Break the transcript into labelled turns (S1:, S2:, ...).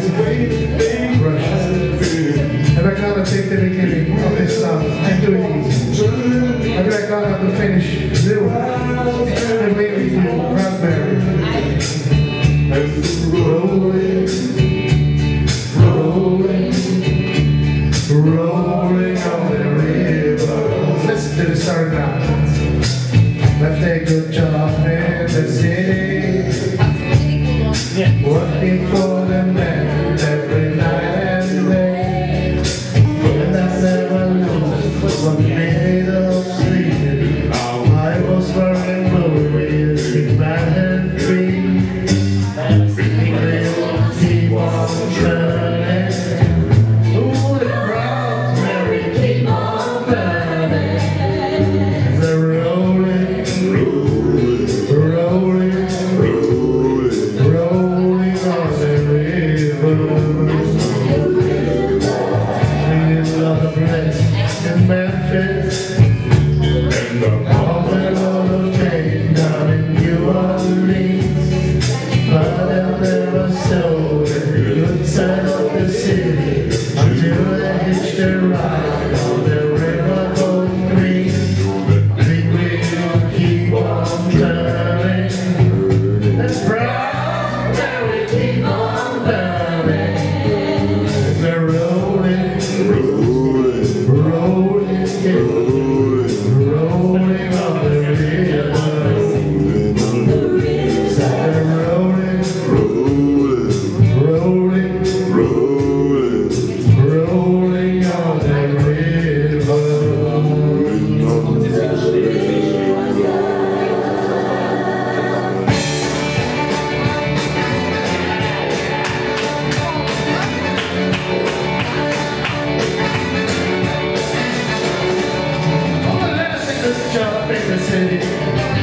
S1: do and rush. And we're gonna take the beginning of this song and do it easy. And we're gonna finish the way we do Raspberry. Rolling, rolling, rolling on the river. The start now. Left a good job in the city. Working for myself say